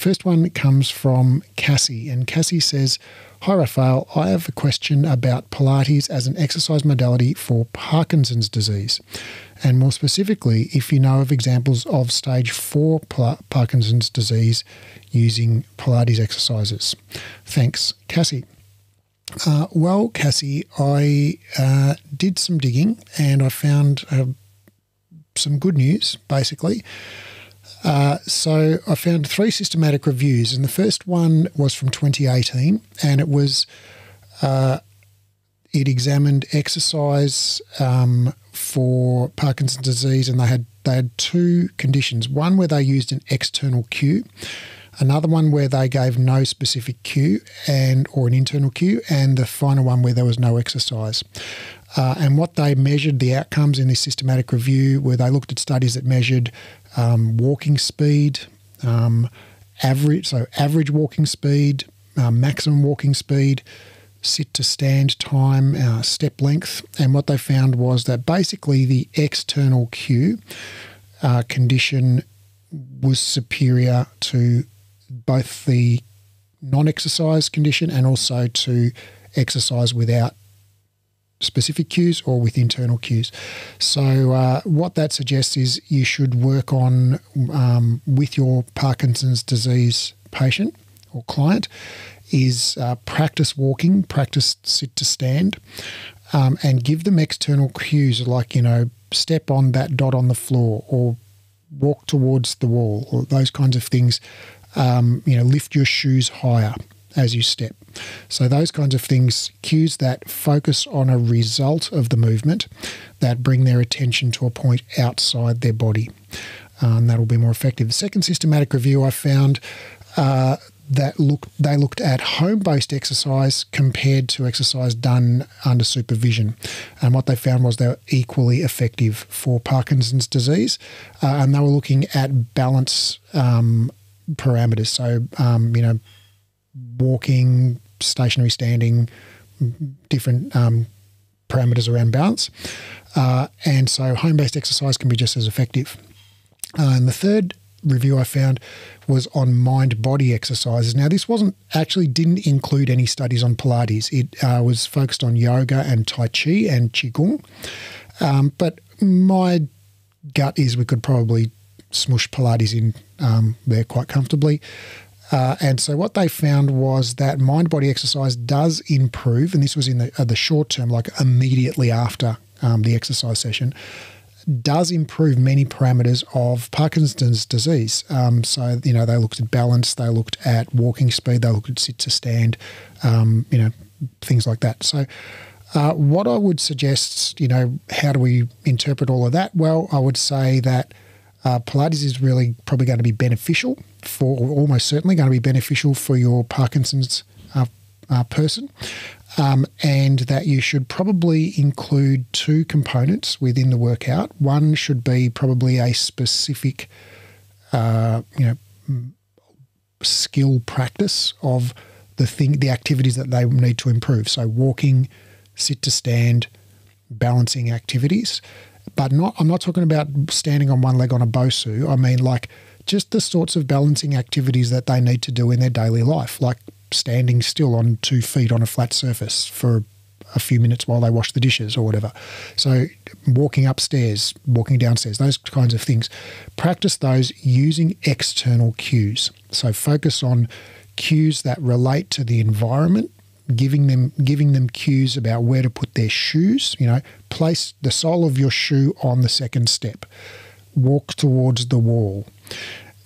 First one comes from Cassie, and Cassie says, Hi, Raphael. I have a question about Pilates as an exercise modality for Parkinson's disease. And more specifically, if you know of examples of stage four Parkinson's disease using Pilates exercises. Thanks, Cassie. Uh, well, Cassie, I uh, did some digging and I found uh, some good news, basically. Uh, so I found three systematic reviews, and the first one was from 2018, and it was uh, it examined exercise um, for Parkinson's disease, and they had they had two conditions: one where they used an external cue, another one where they gave no specific cue and or an internal cue, and the final one where there was no exercise. Uh, and what they measured the outcomes in this systematic review, where they looked at studies that measured um, walking speed, um, average so average walking speed, uh, maximum walking speed, sit to stand time, uh, step length, and what they found was that basically the external cue uh, condition was superior to both the non-exercise condition and also to exercise without specific cues or with internal cues. So, uh, what that suggests is you should work on um, with your Parkinson's disease patient or client is uh, practice walking, practice sit to stand, um, and give them external cues like, you know, step on that dot on the floor or walk towards the wall or those kinds of things. Um, you know, lift your shoes higher as you step. So, those kinds of things, cues that focus on a result of the movement that bring their attention to a point outside their body. Um, that'll be more effective. The second systematic review I found uh, that looked they looked at home-based exercise compared to exercise done under supervision, and what they found was they were equally effective for Parkinson's disease, uh, and they were looking at balance um, parameters. So um, you know walking, stationary standing, different um, parameters around balance. Uh, and so home based exercise can be just as effective. Uh, and the third review I found was on mind body exercises. Now, this wasn't actually didn't include any studies on Pilates, it uh, was focused on yoga and Tai Chi and Qigong. Um, but my gut is we could probably smush Pilates in um, there quite comfortably. Uh, and so what they found was that mind body exercise does improve, and this was in the, uh, the short term, like immediately after um, the exercise session, does improve many parameters of Parkinson's disease. Um, so, you know, they looked at balance, they looked at walking speed, they looked at sit to stand, um, you know, things like that. So, uh, what I would suggest, you know, how do we interpret all of that? Well, I would say that uh, Pilates is really probably going to be beneficial for, or almost certainly going to be beneficial for your Parkinson's uh, uh, person. Um, and that you should probably include two components within the workout. One should be probably a specific, uh, you know, skill practice of the thing, the activities that they need to improve. So walking, sit to stand, balancing activities but not I'm not talking about standing on one leg on a Bosu. I mean like just the sorts of balancing activities that they need to do in their daily life, like standing still on two feet on a flat surface for a few minutes while they wash the dishes or whatever. So, walking upstairs, walking downstairs, those kinds of things. Practice those using external cues. So, focus on cues that relate to the environment giving them giving them cues about where to put their shoes. You know, place the sole of your shoe on the second step. Walk towards the wall.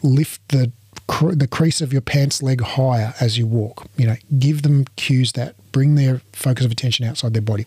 Lift the the crease of your pants leg higher as you walk. You know, give them cues that bring their focus of attention outside their body.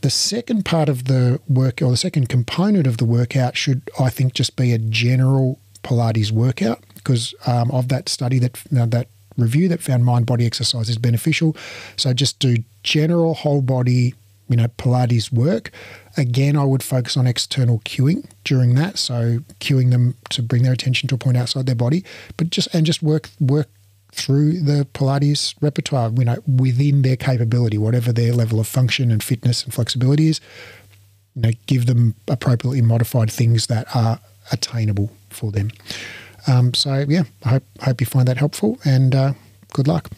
The second part of the work, or the second component of the workout, should I think just be a general Pilates workout because um, of that study that you know, that review that found mind body exercise is beneficial. So just do general whole body, you know, Pilates work. Again, I would focus on external cueing during that. So cueing them to bring their attention to a point outside their body, but just and just work work through the Pilates repertoire, you know, within their capability, whatever their level of function and fitness and flexibility is. You know, give them appropriately modified things that are attainable for them. Um, so, yeah, I hope, hope you find that helpful and uh, good luck.